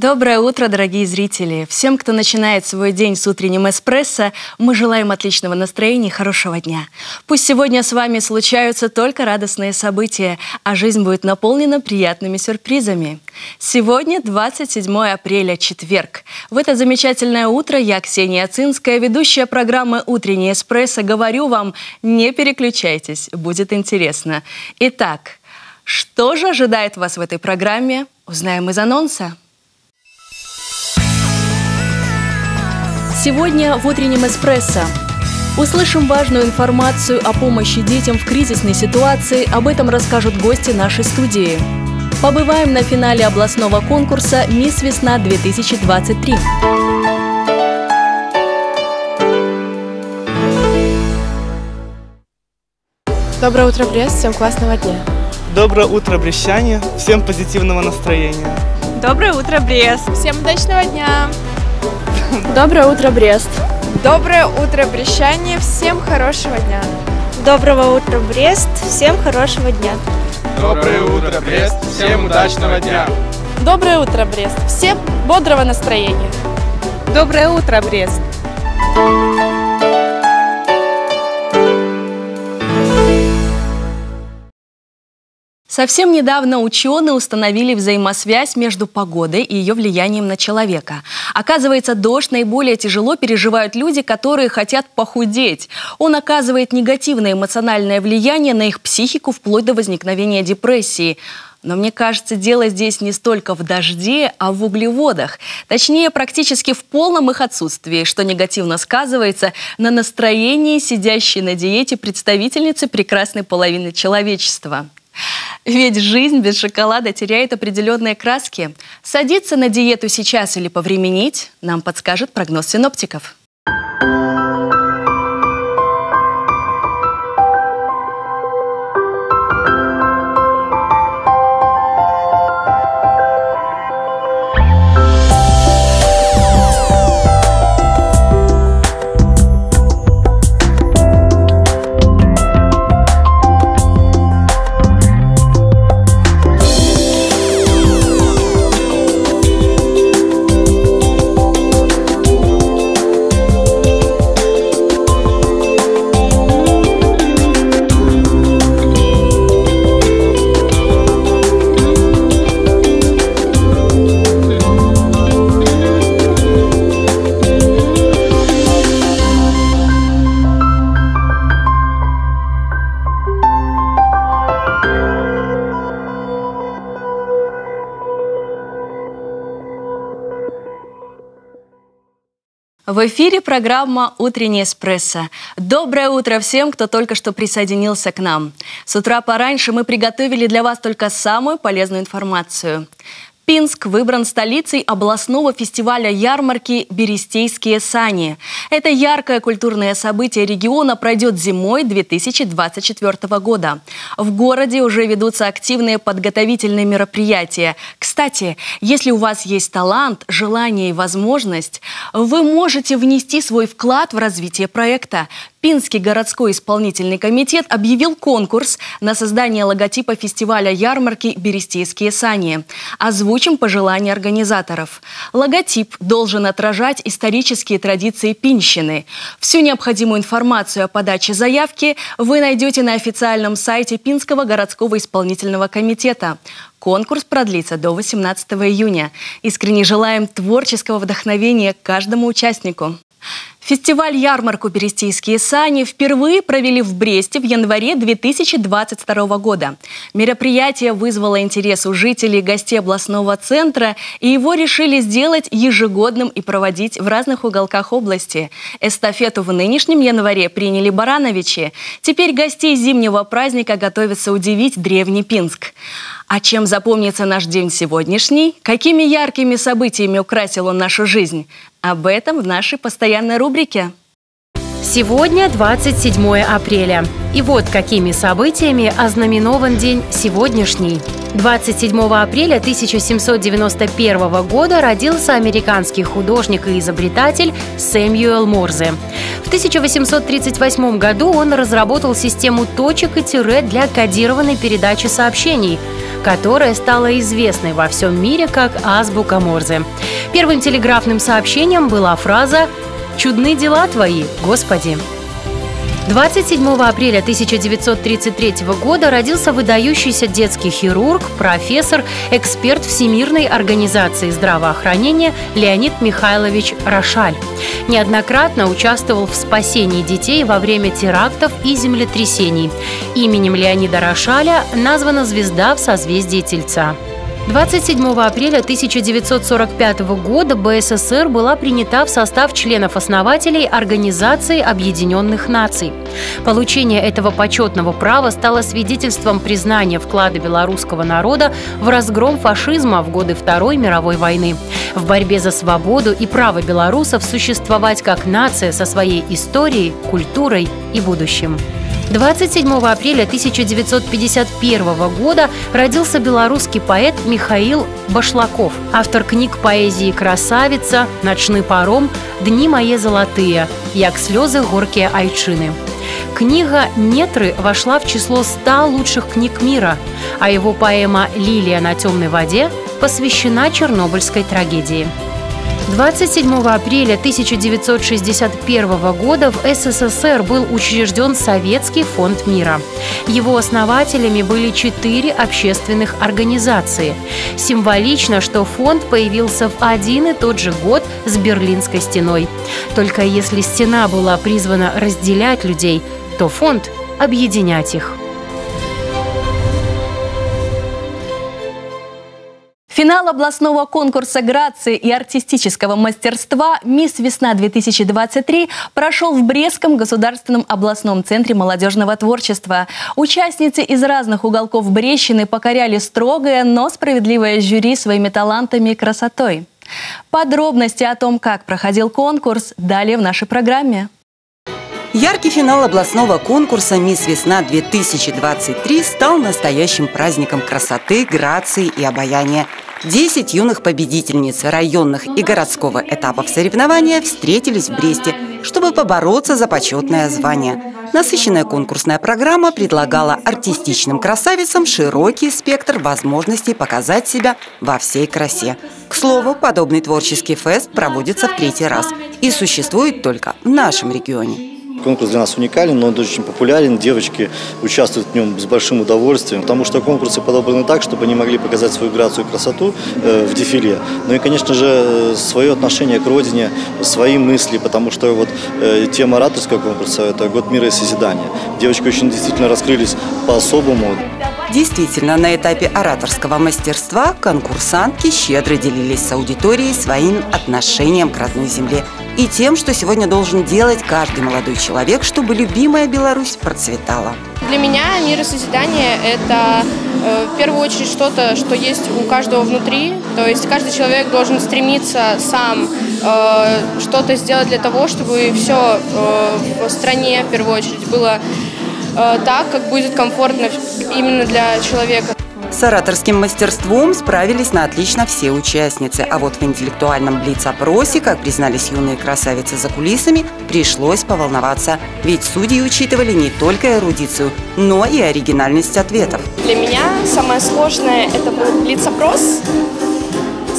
Доброе утро, дорогие зрители! Всем, кто начинает свой день с утренним эспрессо, мы желаем отличного настроения и хорошего дня. Пусть сегодня с вами случаются только радостные события, а жизнь будет наполнена приятными сюрпризами. Сегодня 27 апреля, четверг. В это замечательное утро я, Ксения Цинская, ведущая программы «Утренний эспрессо», говорю вам, не переключайтесь, будет интересно. Итак, что же ожидает вас в этой программе, узнаем из анонса. Сегодня в утреннем эспрессо Услышим важную информацию о помощи детям в кризисной ситуации. Об этом расскажут гости нашей студии. Побываем на финале областного конкурса «Мисс Весна-2023». Доброе утро, Брест. Всем классного дня. Доброе утро, брещане. Всем позитивного настроения. Доброе утро, Брест. Всем удачного дня. Доброе утро, Брест. Доброе утро, Брещане. Всем хорошего дня. Доброго утра, Брест. Всем хорошего дня. Доброе утро, Брест. Всем удачного дня. Доброе утро, Брест. Всем бодрого настроения. Доброе утро, Брест. Совсем недавно ученые установили взаимосвязь между погодой и ее влиянием на человека. Оказывается, дождь наиболее тяжело переживают люди, которые хотят похудеть. Он оказывает негативное эмоциональное влияние на их психику вплоть до возникновения депрессии. Но мне кажется, дело здесь не столько в дожде, а в углеводах. Точнее, практически в полном их отсутствии, что негативно сказывается на настроении сидящей на диете представительницы прекрасной половины человечества. Ведь жизнь без шоколада теряет определенные краски. Садиться на диету сейчас или повременить нам подскажет прогноз синоптиков. В эфире программа «Утренний эспрессо». Доброе утро всем, кто только что присоединился к нам. С утра пораньше мы приготовили для вас только самую полезную информацию. Пинск выбран столицей областного фестиваля ярмарки «Берестейские сани». Это яркое культурное событие региона пройдет зимой 2024 года. В городе уже ведутся активные подготовительные мероприятия. Кстати, если у вас есть талант, желание и возможность, вы можете внести свой вклад в развитие проекта. Пинский городской исполнительный комитет объявил конкурс на создание логотипа фестиваля ярмарки «Берестейские сани». Озвучим пожелания организаторов. Логотип должен отражать исторические традиции пинщины. Всю необходимую информацию о подаче заявки вы найдете на официальном сайте Пинского городского исполнительного комитета. Конкурс продлится до 18 июня. Искренне желаем творческого вдохновения каждому участнику. Фестиваль-ярмарку «Берестейские сани» впервые провели в Бресте в январе 2022 года. Мероприятие вызвало интерес у жителей и гостей областного центра, и его решили сделать ежегодным и проводить в разных уголках области. Эстафету в нынешнем январе приняли Барановичи. Теперь гостей зимнего праздника готовится удивить древний Пинск. А чем запомнится наш день сегодняшний? Какими яркими событиями украсил он нашу жизнь? Об этом в нашей постоянной рубрике. Сегодня 27 апреля. И вот какими событиями ознаменован день сегодняшний. 27 апреля 1791 года родился американский художник и изобретатель Сэмюэл Морзе. В 1838 году он разработал систему точек и тире для кодированной передачи сообщений, которая стала известной во всем мире как азбука Морзе. Первым телеграфным сообщением была фраза «Чудны дела твои, Господи!» 27 апреля 1933 года родился выдающийся детский хирург, профессор, эксперт Всемирной организации здравоохранения Леонид Михайлович Рошаль. Неоднократно участвовал в спасении детей во время терактов и землетрясений. Именем Леонида Рошаля названа звезда в созвездии Тельца. 27 апреля 1945 года БССР была принята в состав членов-основателей Организации Объединенных Наций. Получение этого почетного права стало свидетельством признания вклада белорусского народа в разгром фашизма в годы Второй мировой войны, в борьбе за свободу и право белорусов существовать как нация со своей историей, культурой и будущим. 27 апреля 1951 года родился белорусский поэт Михаил Башлаков, автор книг поэзии «Красавица», «Ночный паром», «Дни мои золотые», «Як слезы горкие айчины». Книга «Нетры» вошла в число 100 лучших книг мира, а его поэма «Лилия на темной воде» посвящена Чернобыльской трагедии. 27 апреля 1961 года в СССР был учрежден Советский фонд мира. Его основателями были четыре общественных организации. Символично, что фонд появился в один и тот же год с Берлинской стеной. Только если стена была призвана разделять людей, то фонд – объединять их. Финал областного конкурса грации и артистического мастерства «Мисс Весна-2023» прошел в Брестском государственном областном центре молодежного творчества. Участницы из разных уголков Брещины покоряли строгое, но справедливое жюри своими талантами и красотой. Подробности о том, как проходил конкурс, далее в нашей программе. Яркий финал областного конкурса «Мисс Весна-2023» стал настоящим праздником красоты, грации и обаяния. Десять юных победительниц районных и городского этапов соревнования встретились в Бресте, чтобы побороться за почетное звание. Насыщенная конкурсная программа предлагала артистичным красавицам широкий спектр возможностей показать себя во всей красе. К слову, подобный творческий фест проводится в третий раз и существует только в нашем регионе. Конкурс для нас уникален, но он очень популярен. Девочки участвуют в нем с большим удовольствием, потому что конкурсы подобраны так, чтобы они могли показать свою грацию и красоту э, в дефиле. Ну и, конечно же, свое отношение к родине, свои мысли, потому что вот э, тема ораторского конкурса – это «Год мира и созидания». Девочки очень действительно раскрылись по-особому. Действительно, на этапе ораторского мастерства конкурсантки щедро делились с аудиторией своим отношением к родной земле и тем, что сегодня должен делать каждый молодой человек, чтобы любимая Беларусь процветала. Для меня мир и созидание – это э, в первую очередь что-то, что есть у каждого внутри. То есть каждый человек должен стремиться сам э, что-то сделать для того, чтобы все э, в стране в первую очередь было так, как будет комфортно именно для человека. С ораторским мастерством справились на отлично все участницы. А вот в интеллектуальном блиц-опросе, как признались юные красавицы за кулисами, пришлось поволноваться. Ведь судьи учитывали не только эрудицию, но и оригинальность ответов. Для меня самое сложное – это был блиц-опрос,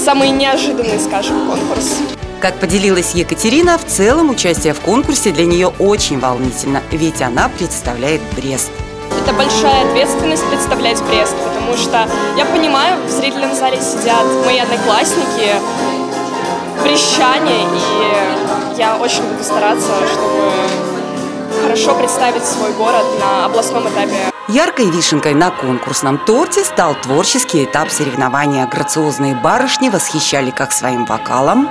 самый неожиданный, скажем, конкурс. Как поделилась Екатерина, в целом участие в конкурсе для нее очень волнительно, ведь она представляет Брест. Это большая ответственность представлять Брест, потому что я понимаю, в зрительном зале сидят мои одноклассники, брещане, и я очень буду стараться, чтобы хорошо представить свой город на областном этапе Яркой вишенкой на конкурсном торте стал творческий этап соревнования. Грациозные барышни восхищали как своим вокалом,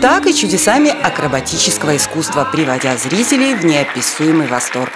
так и чудесами акробатического искусства, приводя зрителей в неописуемый восторг.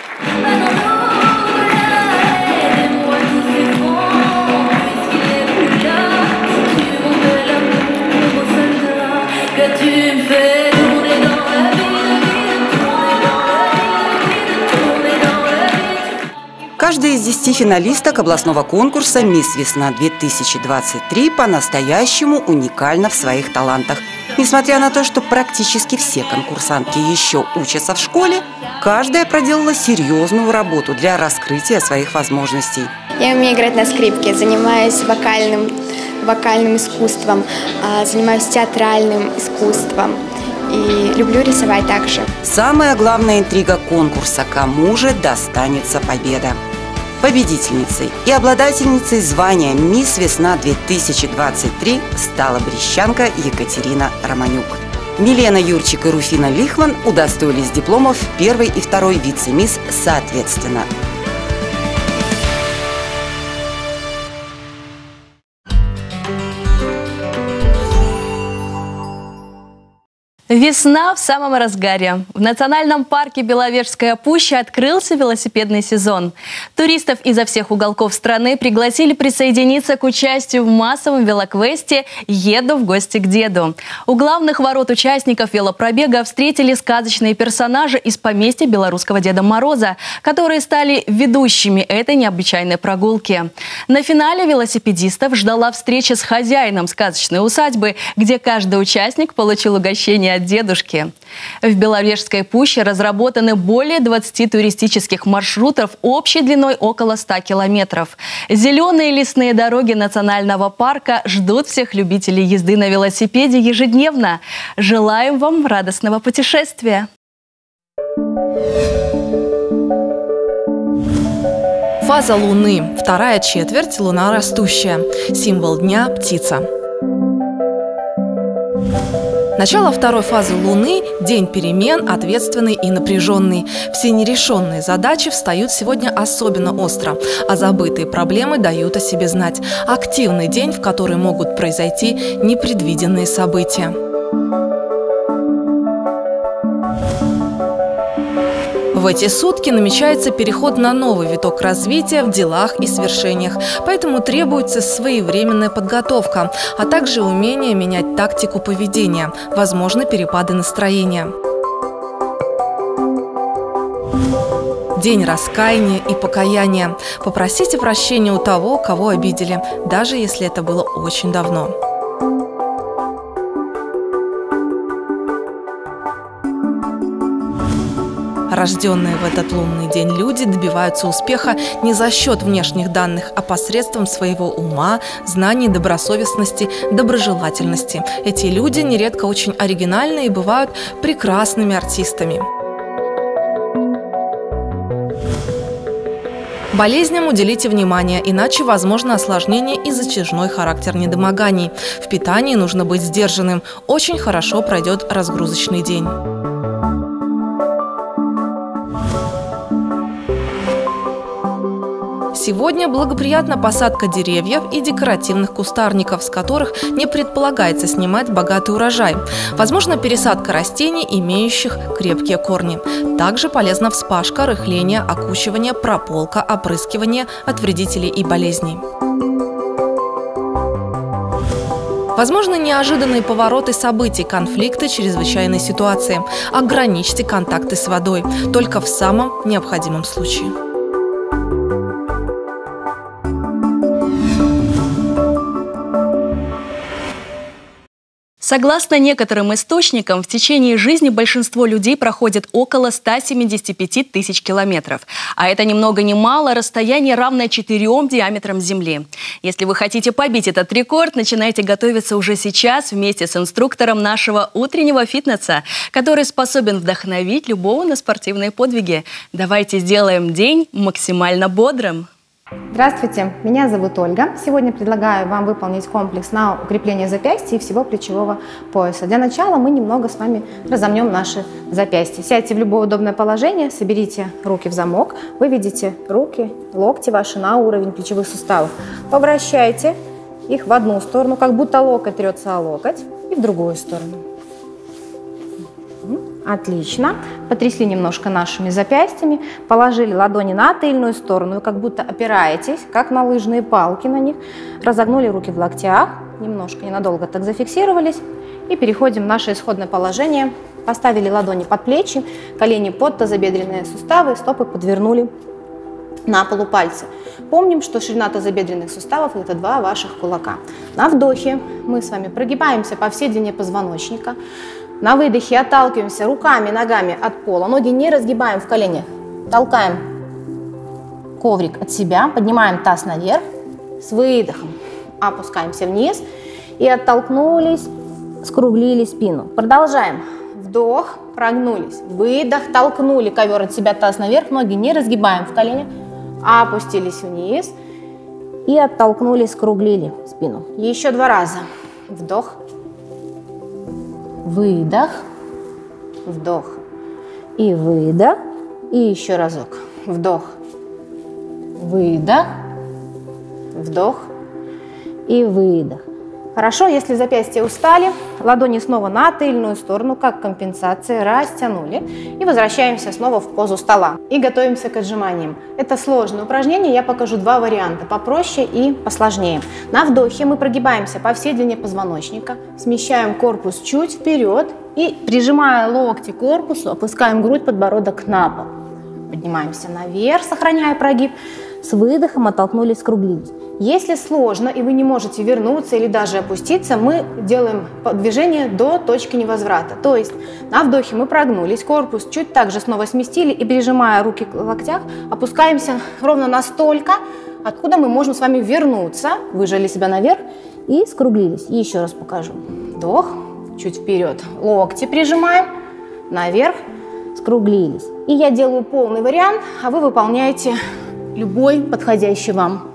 Каждая из десяти финалисток областного конкурса «Мисс Весна-2023» по-настоящему уникальна в своих талантах. Несмотря на то, что практически все конкурсантки еще учатся в школе, каждая проделала серьезную работу для раскрытия своих возможностей. Я умею играть на скрипке, занимаюсь вокальным, вокальным искусством, а, занимаюсь театральным искусством и люблю рисовать также. Самая главная интрига конкурса – кому же достанется победа? Победительницей и обладательницей звания «Мисс Весна-2023» стала брещанка Екатерина Романюк. Милена Юрчик и Руфина Лихман удостоились дипломов первой и второй вице-мисс соответственно. Весна в самом разгаре. В национальном парке Беловежская пуща открылся велосипедный сезон. Туристов изо всех уголков страны пригласили присоединиться к участию в массовом велоквесте «Еду в гости к деду». У главных ворот участников велопробега встретили сказочные персонажи из поместья белорусского Деда Мороза, которые стали ведущими этой необычайной прогулки. На финале велосипедистов ждала встреча с хозяином сказочной усадьбы, где каждый участник получил угощение дедушки. В Беловежской пуще разработаны более 20 туристических маршрутов общей длиной около 100 километров. Зеленые лесные дороги национального парка ждут всех любителей езды на велосипеде ежедневно. Желаем вам радостного путешествия! Фаза Луны. Вторая четверть – Луна растущая. Символ дня – птица. Начало второй фазы Луны – день перемен, ответственный и напряженный. Все нерешенные задачи встают сегодня особенно остро, а забытые проблемы дают о себе знать. Активный день, в который могут произойти непредвиденные события. В эти сутки намечается переход на новый виток развития в делах и свершениях, поэтому требуется своевременная подготовка, а также умение менять тактику поведения, возможно, перепады настроения. День раскаяния и покаяния. Попросите прощения у того, кого обидели, даже если это было очень давно. Рожденные в этот лунный день люди добиваются успеха не за счет внешних данных, а посредством своего ума, знаний, добросовестности, доброжелательности. Эти люди нередко очень оригинальны и бывают прекрасными артистами. Болезням уделите внимание, иначе возможно осложнение и затяжной характер недомоганий. В питании нужно быть сдержанным. Очень хорошо пройдет разгрузочный день. Сегодня благоприятна посадка деревьев и декоративных кустарников, с которых не предполагается снимать богатый урожай. Возможно, пересадка растений, имеющих крепкие корни. Также полезна вспашка, рыхление, окучивание, прополка, опрыскивание от вредителей и болезней. Возможно, неожиданные повороты событий, конфликты, чрезвычайные ситуации. Ограничьте контакты с водой только в самом необходимом случае. Согласно некоторым источникам, в течение жизни большинство людей проходит около 175 тысяч километров. А это ни много ни мало расстояние, равное четырем диаметрам Земли. Если вы хотите побить этот рекорд, начинайте готовиться уже сейчас вместе с инструктором нашего утреннего фитнеса, который способен вдохновить любого на спортивные подвиги. Давайте сделаем день максимально бодрым. Здравствуйте, меня зовут Ольга. Сегодня предлагаю вам выполнить комплекс на укрепление запястья и всего плечевого пояса. Для начала мы немного с вами разомнем наши запястья. Сядьте в любое удобное положение, соберите руки в замок, выведите руки, локти ваши на уровень плечевых суставов. Повращайте их в одну сторону, как будто локоть трется о локоть, и в другую сторону. Отлично. Потрясли немножко нашими запястьями, положили ладони на тыльную сторону, как будто опираетесь, как на лыжные палки на них. Разогнули руки в локтях, немножко, ненадолго так зафиксировались. И переходим в наше исходное положение. Поставили ладони под плечи, колени под тазобедренные суставы, стопы подвернули на полу пальцы. Помним, что ширина тазобедренных суставов – это два ваших кулака. На вдохе мы с вами прогибаемся по всей длине позвоночника. На выдохе отталкиваемся руками, ногами от пола. Ноги не разгибаем в коленях. Толкаем коврик от себя, поднимаем таз наверх. С выдохом опускаемся вниз и оттолкнулись, скруглили спину. Продолжаем. Вдох, прогнулись. Выдох, толкнули ковер от себя, таз наверх. Ноги не разгибаем в коленях. Опустились вниз и оттолкнулись, скруглили спину. Еще два раза. Вдох, выдох, вдох и выдох. И еще разок. Вдох, выдох, вдох и выдох. Хорошо, если запястья устали, ладони снова на тыльную сторону, как компенсация, растянули. И возвращаемся снова в позу стола. И готовимся к отжиманиям. Это сложное упражнение, я покажу два варианта, попроще и посложнее. На вдохе мы прогибаемся по всей длине позвоночника, смещаем корпус чуть вперед и, прижимая локти к корпусу, опускаем грудь, подбородок на пол. Поднимаемся наверх, сохраняя прогиб. С выдохом оттолкнулись, скруглились. Если сложно и вы не можете вернуться или даже опуститься, мы делаем движение до точки невозврата. То есть на вдохе мы прогнулись, корпус чуть также снова сместили и прижимая руки к локтях, опускаемся ровно настолько, откуда мы можем с вами вернуться. Выжали себя наверх и скруглились. Еще раз покажу. Вдох, чуть вперед. Локти прижимаем, наверх, скруглились. И я делаю полный вариант, а вы выполняете любой подходящий вам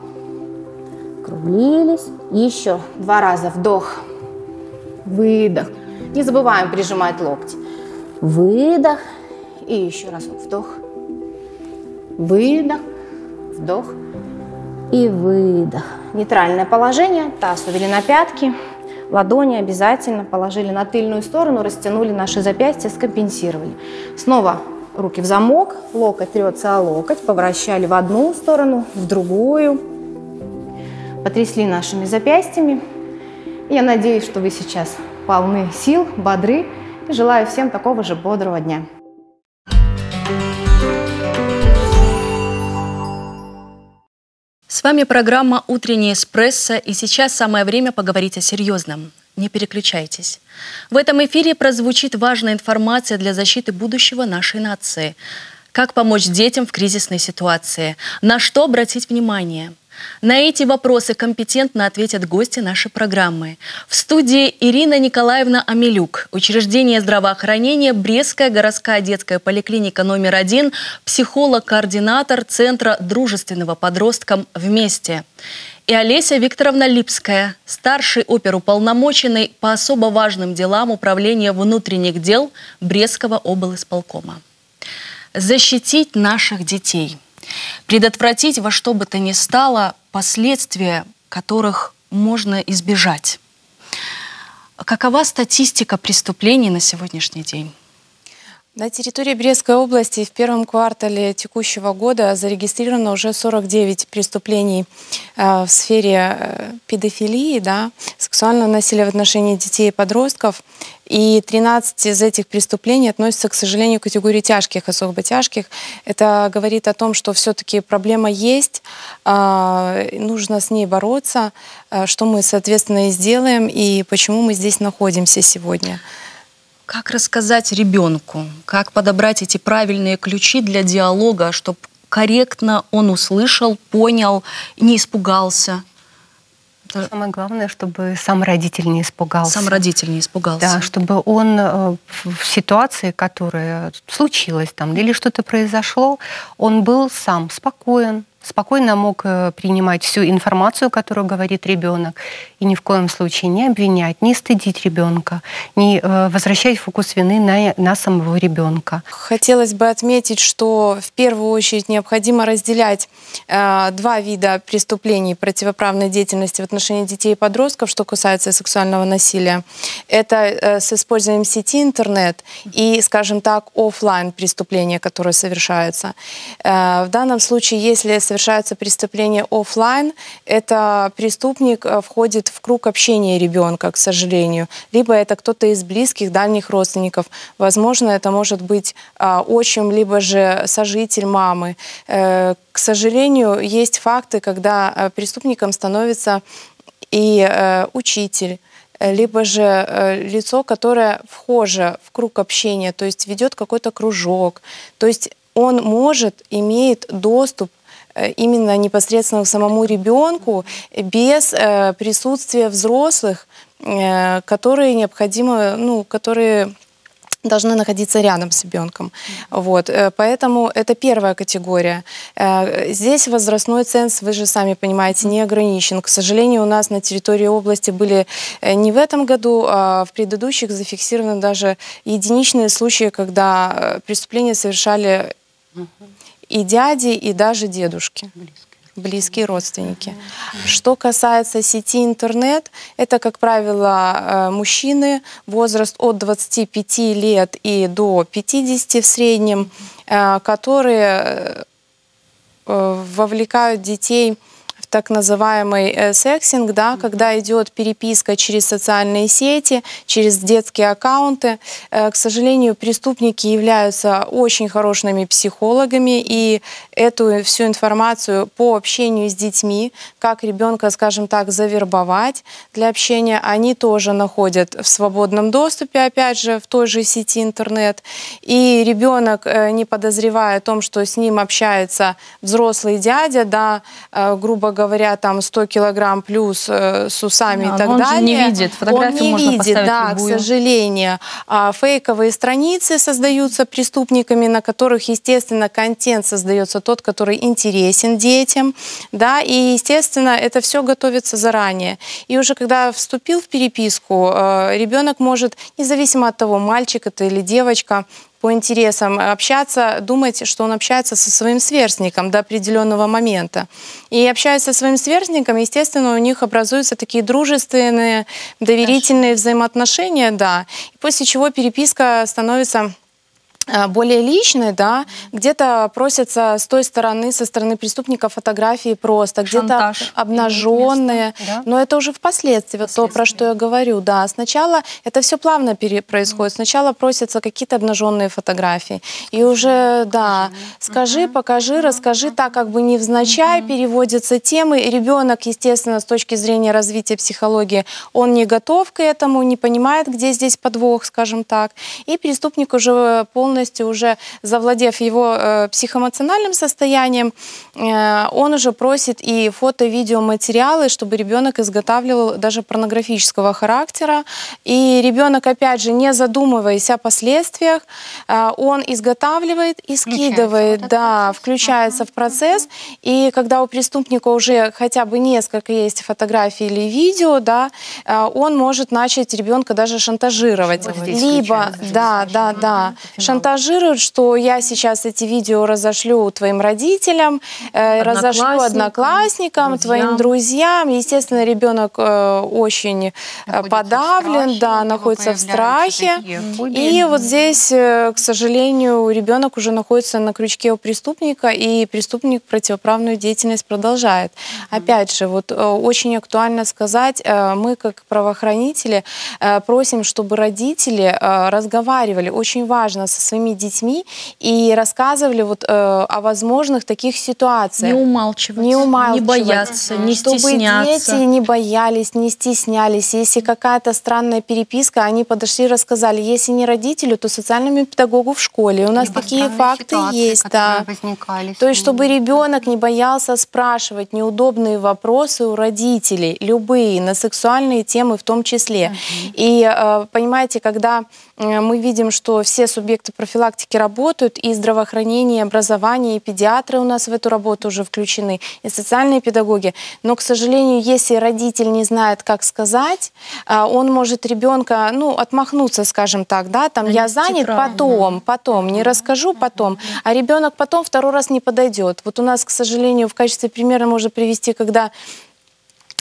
округлились. Еще два раза вдох, выдох. Не забываем прижимать локти. Выдох. И еще раз вдох, выдох, вдох и выдох. Нейтральное положение. Таз увели на пятки. Ладони обязательно положили на тыльную сторону, растянули наши запястья, скомпенсировали. Снова руки в замок, локоть трется о локоть, поворачивали в одну сторону, в другую потрясли нашими запястьями. Я надеюсь, что вы сейчас полны сил, бодры. И желаю всем такого же бодрого дня. С вами программа «Утренний эспрессо», и сейчас самое время поговорить о серьезном. Не переключайтесь. В этом эфире прозвучит важная информация для защиты будущего нашей нации. Как помочь детям в кризисной ситуации? На что обратить внимание? На эти вопросы компетентно ответят гости нашей программы. В студии Ирина Николаевна Амелюк, учреждение здравоохранения Брестская городская детская поликлиника номер один, психолог-координатор Центра дружественного подросткам «Вместе» и Олеся Викторовна Липская, старший оперуполномоченный по особо важным делам Управления внутренних дел Брестского облсполкома. Защитить наших детей – предотвратить во что бы то ни стало последствия, которых можно избежать. Какова статистика преступлений на сегодняшний день? На территории Брестской области в первом квартале текущего года зарегистрировано уже 49 преступлений э, в сфере э, педофилии, да, сексуального насилия в отношении детей и подростков. И 13 из этих преступлений относятся, к сожалению, к категории тяжких, особо тяжких. Это говорит о том, что все-таки проблема есть, э, нужно с ней бороться, что мы, соответственно, и сделаем, и почему мы здесь находимся сегодня. Как рассказать ребенку, как подобрать эти правильные ключи для диалога, чтобы корректно он услышал, понял, не испугался? Самое главное, чтобы сам родитель не испугался. Сам родитель не испугался. Да, чтобы он э, в ситуации, которая случилась там, или что-то произошло, он был сам спокоен, спокойно мог э, принимать всю информацию, которую говорит ребенок, и ни в коем случае не обвинять, не стыдить ребенка, не э, возвращать фокус вины на, на самого ребенка. Хотелось бы отметить, что в первую очередь необходимо разделять э, два вида преступлений противоправной деятельности в отношении детей и подростков, что касается сексуального насилия. Это э, с использованием сети интернет и, скажем так, офлайн преступления, которые совершаются. Э, в данном случае, если совершается преступление офлайн, это преступник э, входит в круг общения ребенка, к сожалению. Либо это кто-то из близких, дальних родственников. Возможно, это может быть а, отчим, либо же сожитель мамы. Э, к сожалению, есть факты, когда э, преступником становится и учитель, либо же лицо, которое вхоже в круг общения, то есть ведет какой-то кружок. То есть он может, имеет доступ именно непосредственно самому ребенку без э, присутствия взрослых, которые необходимы, ну, которые должны находиться рядом с ребенком. Вот. Э, поэтому это первая категория. Э, здесь возрастной ценз, вы же сами понимаете, не ограничен. К сожалению, у нас на территории области были э, не в этом году, а в предыдущих зафиксированы даже единичные случаи, когда преступления совершали и дяди, и даже дедушки. Близко близкие родственники. Что касается сети интернет, это, как правило, э, мужчины, возраст от 25 лет и до 50 в среднем, э, которые э, вовлекают детей так называемый э, сексинг, да, когда идет переписка через социальные сети, через детские аккаунты. Э, к сожалению, преступники являются очень хорошими психологами, и эту всю информацию по общению с детьми, как ребенка, скажем так, завербовать для общения, они тоже находят в свободном доступе, опять же, в той же сети интернет. И ребенок, э, не подозревая о том, что с ним общается взрослый дядя, да, грубо говоря, там 100 килограмм плюс э, с усами да, и так он далее. Он не видит, фотографию он не можно видит, да, любую. к сожалению. А фейковые страницы создаются преступниками, на которых, естественно, контент создается тот, который интересен детям, да, и, естественно, это все готовится заранее. И уже когда вступил в переписку, э, ребенок может, независимо от того, мальчик это или девочка, по интересам общаться, думать, что он общается со своим сверстником до определенного момента. И общаясь со своим сверстником, естественно, у них образуются такие дружественные, доверительные взаимоотношения, да, после чего переписка становится Э, более личные, да, где-то просятся с той стороны, со стороны преступника фотографии просто, где-то обнаженные, да? но это уже впоследствии, впоследствии, то, про что я говорю, да. Сначала это все плавно происходит, сначала просятся какие-то обнаженные фотографии, и уже, да, скажи, покажи, расскажи, так как бы невзначай переводятся темы, ребенок, естественно, с точки зрения развития психологии, он не готов к этому, не понимает, где здесь подвох, скажем так, и преступник уже полностью полностью уже завладев его э, психоэмоциональным состоянием, э, он уже просит и фото-видеоматериалы, чтобы ребенок изготавливал даже порнографического характера. И ребенок, опять же, не задумываясь о последствиях, э, он изготавливает и скидывает, да, включается в процесс. И когда у преступника уже хотя бы несколько есть фотографий или видео, да, э, он может начать ребенка даже шантажировать. Вот Либо, да, да, да, шантажировать шантажируют, что я сейчас эти видео разошлю твоим родителям, э, разошлю одноклассникам, друзьям. твоим друзьям. Естественно, ребенок э, очень э, находится подавлен, страхе, да, находится в страхе. И вот здесь, к сожалению, ребенок уже находится на крючке у преступника, и преступник противоправную деятельность продолжает. Mm-hmm. Опять же, вот очень актуально сказать, мы как правоохранители просим, чтобы родители разговаривали, очень важно, со своими детьми и рассказывали вот, э, о возможных таких ситуациях. Не умалчивать, не, умалчивать, не бояться, не чтобы стесняться. дети не боялись, не стеснялись. Если какая-то странная переписка, они подошли и рассказали. Если не родителю, то социальному педагогу в школе. У нас Либо такие факты есть. Да. Возникали то есть, чтобы ребенок не боялся спрашивать неудобные вопросы у родителей, любые, на сексуальные темы в том числе. Угу. И э, понимаете, когда мы видим, что все субъекты профилактики работают, и здравоохранение, и образование, и педиатры у нас в эту работу уже включены, и социальные педагоги. Но, к сожалению, если родитель не знает, как сказать, а, он может ребенка, ну, отмахнуться, скажем так, да, там, я занят, потом, потом, не расскажу, потом, а ребенок потом второй раз не подойдет. Вот у нас, к сожалению, в качестве примера можно привести, когда Э,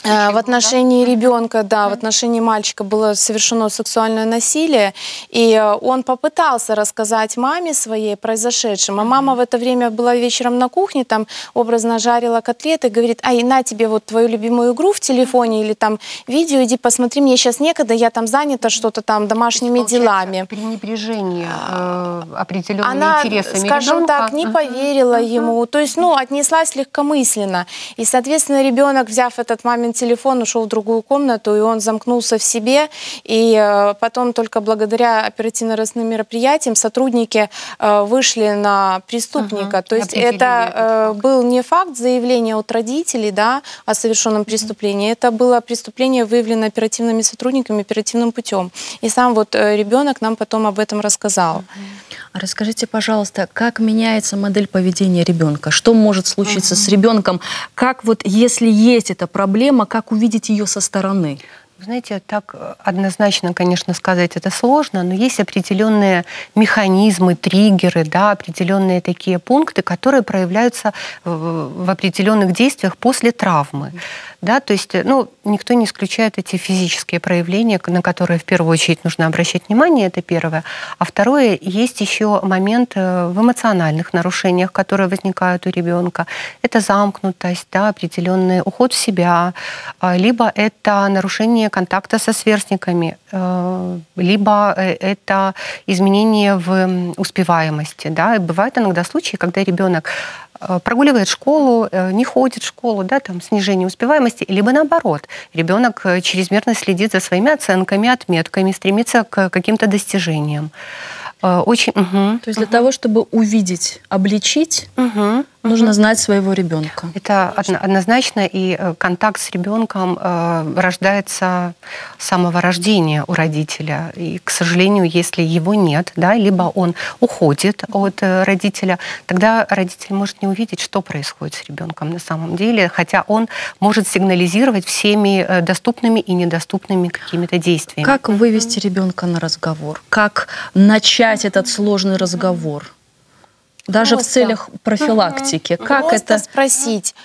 в отношении ребенка, да, в отношении мальчика было совершено сексуальное насилие, и э, он попытался рассказать маме своей произошедшем, а мама в это время была вечером на кухне, там образно жарила котлеты, говорит, ай, на тебе вот твою любимую игру в телефоне или там видео, иди посмотри, мне сейчас некогда, я там занята что-то там домашними делами. Пренебрежение э, определенными Она, интересами скажем ребенка. так, не поверила ему, то есть, ну, отнеслась легкомысленно. И, соответственно, ребенок, взяв этот мамин телефон, ушел в другую комнату, и он замкнулся в себе. И э, потом только благодаря оперативно-розыскным мероприятиям сотрудники э, вышли на преступника. Ага, То есть это э, был не факт заявления от родителей да, о совершенном преступлении, это было преступление выявлено оперативными сотрудниками оперативным путем. И сам вот ребенок нам потом об этом рассказал. А Расскажите, пожалуйста, как меняется модель поведения ребенка? Что может случиться с ребенком? Как вот, если есть эта проблема, как увидеть ее со стороны? Знаете, так э, однозначно, конечно, сказать это сложно, но есть определенные механизмы, триггеры, да, определенные такие пункты, которые проявляются в определенных действиях после травмы. Да, то есть, ну, никто не исключает эти физические проявления, на которые в первую очередь нужно обращать внимание, это первое. А второе, есть еще момент э, в эмоциональных нарушениях, которые возникают у ребенка. Это замкнутость, да, определенный уход в себя, а, либо это нарушение контакта со сверстниками, э, либо э, это изменение в успеваемости. Да. И бывают иногда случаи, когда ребенок Э, прогуливает школу, э, не ходит в школу, да, там снижение успеваемости, либо наоборот, ребенок э, чрезмерно следит за своими оценками, отметками, стремится к каким-то достижениям. Очень. Угу, То есть угу. для того, чтобы увидеть, обличить, угу. Нужно знать своего ребенка. Это однозначно, и э, контакт с ребенком э, рождается с самого рождения у родителя. И, к сожалению, если его нет, да, либо он уходит от э, родителя, тогда родитель может не увидеть, что происходит с ребенком на самом деле, хотя он может сигнализировать всеми доступными и недоступными какими-то действиями. Как вывести ребенка на разговор? Как начать этот сложный разговор? Даже Просто. в целях профилактики. Угу. Как Просто это спросить?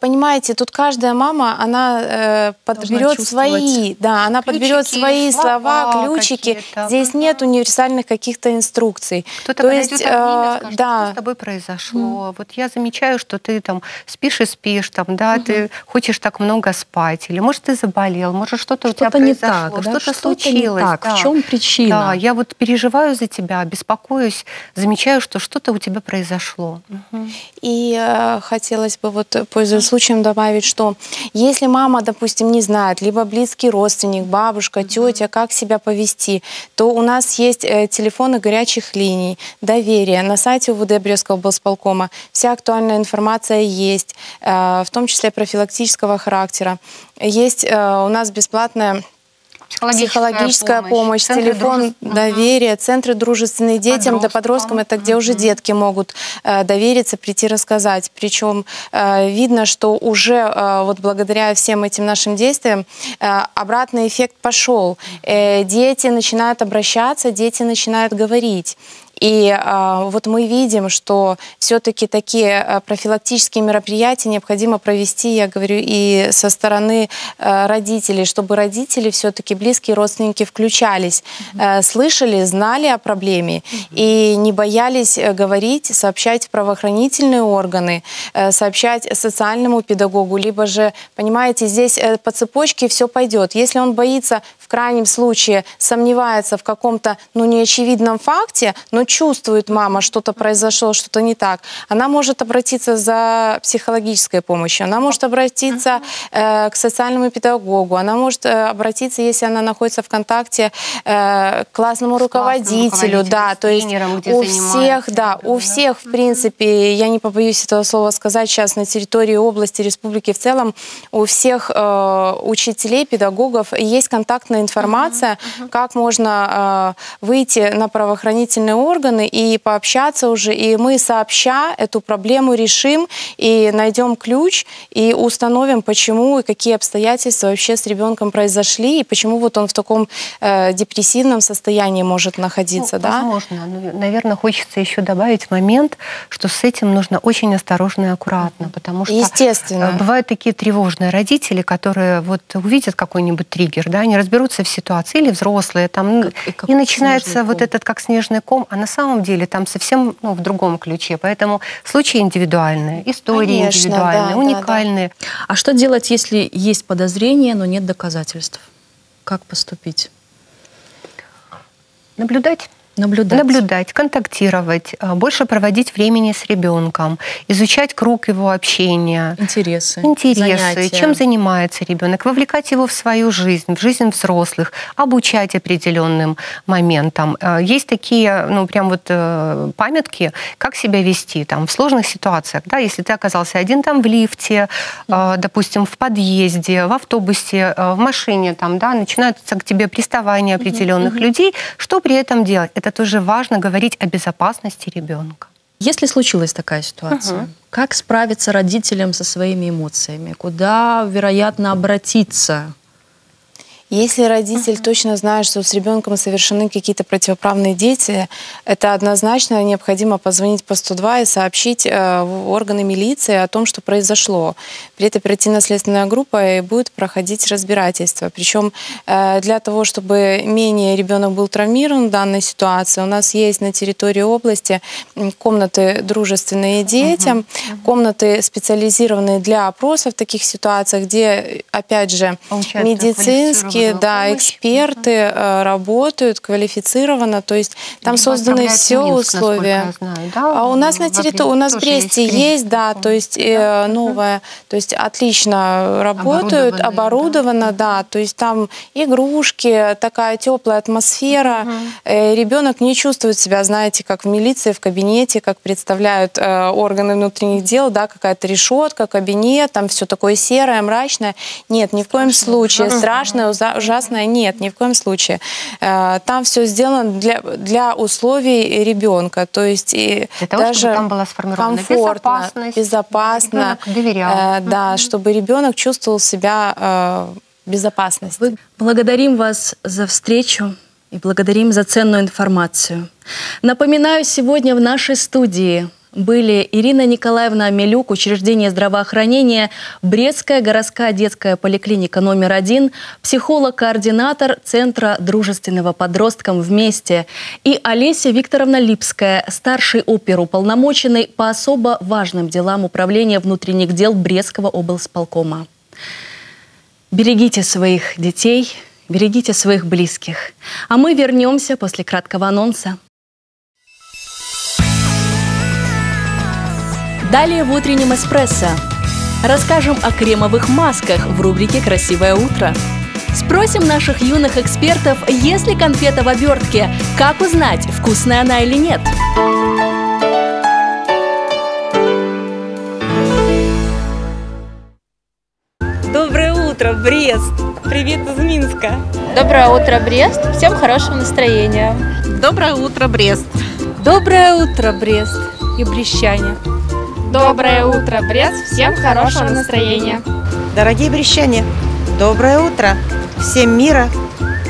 Понимаете, тут каждая мама, она э, подберет свои, да, она ключики, подберет свои слова, слова ключики. Здесь нет универсальных каких-то инструкций. Кто-то подойдет есть, э, скажет, да. что с тобой произошло. Mm. Вот я замечаю, что ты там спишь и спишь, там, да, угу. ты хочешь так много спать, или может ты заболел, может что-то, что у тебя произошло, так, что-то что случилось. Не так. Да. В чем причина? Да, я вот переживаю за тебя, беспокоюсь, замечаю, что что-то у тебя произошло. Угу. И э, хотелось бы вот пользоваться пользуясь случаем, добавить, что если мама, допустим, не знает, либо близкий родственник, бабушка, тетя, как себя повести, то у нас есть э, телефоны горячих линий, доверие. На сайте УВД Брестского облсполкома вся актуальная информация есть, э, в том числе профилактического характера. Есть э, у нас бесплатная психологическая, психологическая помощь, помощь телефон доверия, центры дружественные детям, да подросткам, это где уже детки могут э, довериться, прийти рассказать. Причем э, видно, что уже э, вот благодаря всем этим нашим действиям обратный эффект пошел. Дети начинают обращаться, дети начинают говорить. И э, вот мы видим, что все-таки такие э, профилактические мероприятия необходимо провести, я говорю, и со стороны э, родителей, чтобы родители все-таки близкие родственники включались, э, слышали, знали о проблеме и не боялись э, говорить, сообщать в правоохранительные органы, э, сообщать социальному педагогу, либо же, понимаете, здесь по цепочке все пойдет. Если он боится в крайнем случае сомневается в каком-то, ну, неочевидном факте, но чувствует мама, что-то произошло, что-то не так, она может обратиться за психологической помощью, она может обратиться э, к социальному педагогу, она может э, обратиться, если она находится в контакте, э, к классному руководителю, руководителю да, то есть у всех, да, у всех, в принципе, я не побоюсь этого слова сказать, сейчас на территории области, республики в целом, у всех э, учителей, педагогов есть контактная информация, uh-huh, uh-huh. как можно э, выйти на правоохранительные органы, органы и пообщаться уже, и мы сообща эту проблему решим и найдем ключ и установим, почему и какие обстоятельства вообще с ребенком произошли и почему вот он в таком э, депрессивном состоянии может находиться, ну, да? Возможно. Ну, наверное, хочется еще добавить момент, что с этим нужно очень осторожно и аккуратно, потому что Естественно. Э, бывают такие тревожные родители, которые вот увидят какой-нибудь триггер, да, они разберутся в ситуации, или взрослые, там, как, и, как и начинается вот этот как снежный ком, а на самом деле там совсем ну, в другом ключе. Поэтому случаи индивидуальные, истории Конечно, индивидуальные, да, уникальные. Да, да. А что делать, если есть подозрение, но нет доказательств? Как поступить? Наблюдать. Наблюдать. Наблюдать, контактировать, а, больше проводить времени с ребенком, изучать круг его общения. Интересы. Интересы, занятия. чем занимается ребенок, вовлекать его в свою жизнь, в жизнь взрослых, обучать определенным моментам. А, есть такие, ну, прям вот э, памятки, как себя вести там в сложных ситуациях. Да, если ты оказался один там в лифте, mm. допустим, в подъезде, в автобусе, в машине, там, да, начинаются к тебе приставания определенных mm-hmm. людей, что при этом делать? Это тоже важно говорить о безопасности ребенка. Если случилась такая ситуация, угу. как справиться родителям со своими эмоциями? Куда, вероятно, обратиться? Если родитель uh-huh. точно знает, что с ребенком совершены какие-то противоправные действия, это однозначно необходимо позвонить по 102 и сообщить э, в органы милиции о том, что произошло. При этой оперативно-следственная группа будет проходить разбирательство. Причем э, для того, чтобы менее ребенок был травмирован в данной ситуации, у нас есть на территории области комнаты дружественные детям, uh-huh. комнаты специализированные для опроса в таких ситуациях, где, опять же, медицинские да, помощь. эксперты uh работают квалифицированно, то есть там созданы все Минск, условия. Знаю, да? А у нас на территории, у нас в Бресте есть, есть да, то есть э, новое, то есть отлично работают, оборудовано, да. да, то есть там игрушки, такая теплая атмосфера. uh Э, ребенок не чувствует себя, знаете, как в милиции, в кабинете, как представляют э, органы внутренних дел, да, какая-то решетка, кабинет, там все такое серое, мрачное. Нет, ни в коем случае. Страшное, ужасное. Нет, ни в коем случае. Э, там все сделано для, для условий ребенка. То есть и для того, даже чтобы там была сформирована комфортно, безопасность, безопасно. доверял. Э, да, чтобы ребенок чувствовал себя э, в безопасности. Благодарим вас за встречу и благодарим за ценную информацию. Напоминаю, сегодня в нашей студии были Ирина Николаевна Амелюк, учреждение здравоохранения, Брестская городская детская поликлиника номер один, психолог-координатор Центра дружественного подросткам «Вместе» и Олеся Викторовна Липская, старший оперуполномоченный по особо важным делам Управления внутренних дел Брестского облсполкома. Берегите своих детей, берегите своих близких. А мы вернемся после краткого анонса. Далее в утреннем эспрессо. Расскажем о кремовых масках в рубрике «Красивое утро». Спросим наших юных экспертов, есть ли конфета в обертке, как узнать, вкусная она или нет. Доброе утро, Брест! Привет из Минска! Доброе утро, Брест! Всем хорошего настроения! Доброе утро, Брест! Доброе утро, Брест и Брещане! Доброе утро, Брест! Всем хорошего настроения! Дорогие брещане, доброе утро! Всем мира,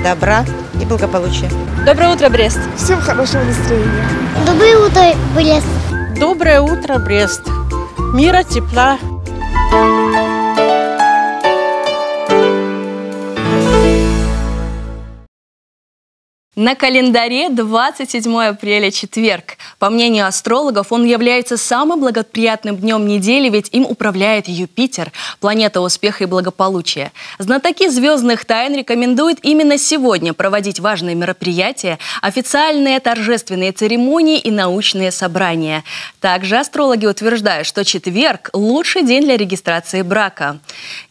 добра и благополучия! Доброе утро, Брест! Всем хорошего настроения! Доброе утро, Брест! Доброе утро, Брест! Мира, тепла! На календаре 27 апреля, четверг. По мнению астрологов, он является самым благоприятным днем недели, ведь им управляет Юпитер, планета успеха и благополучия. Знатоки звездных тайн рекомендуют именно сегодня проводить важные мероприятия, официальные торжественные церемонии и научные собрания. Также астрологи утверждают, что четверг – лучший день для регистрации брака.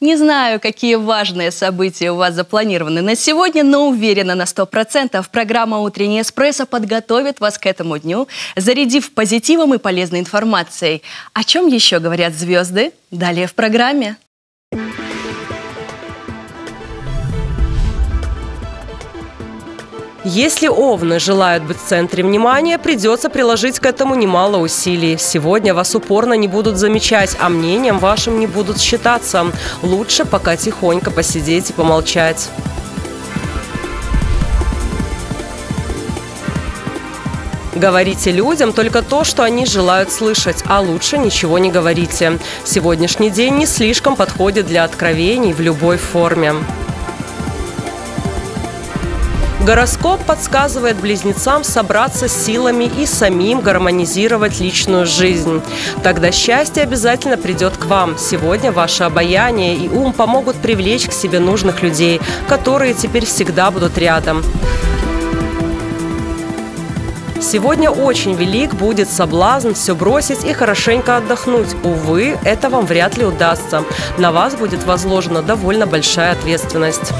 Не знаю, какие важные события у вас запланированы на сегодня, но уверена на 100% программа «Утренний эспрессо» подготовит вас к этому дню, зарядив позитивом и полезной информацией. О чем еще говорят звезды? Далее в программе. Если овны желают быть в центре внимания, придется приложить к этому немало усилий. Сегодня вас упорно не будут замечать, а мнением вашим не будут считаться. Лучше пока тихонько посидеть и помолчать. Говорите людям только то, что они желают слышать, а лучше ничего не говорите. Сегодняшний день не слишком подходит для откровений в любой форме. Гороскоп подсказывает близнецам собраться с силами и самим гармонизировать личную жизнь. Тогда счастье обязательно придет к вам. Сегодня ваше обаяние и ум помогут привлечь к себе нужных людей, которые теперь всегда будут рядом. Сегодня очень велик будет соблазн все бросить и хорошенько отдохнуть. Увы, это вам вряд ли удастся. На вас будет возложена довольно большая ответственность.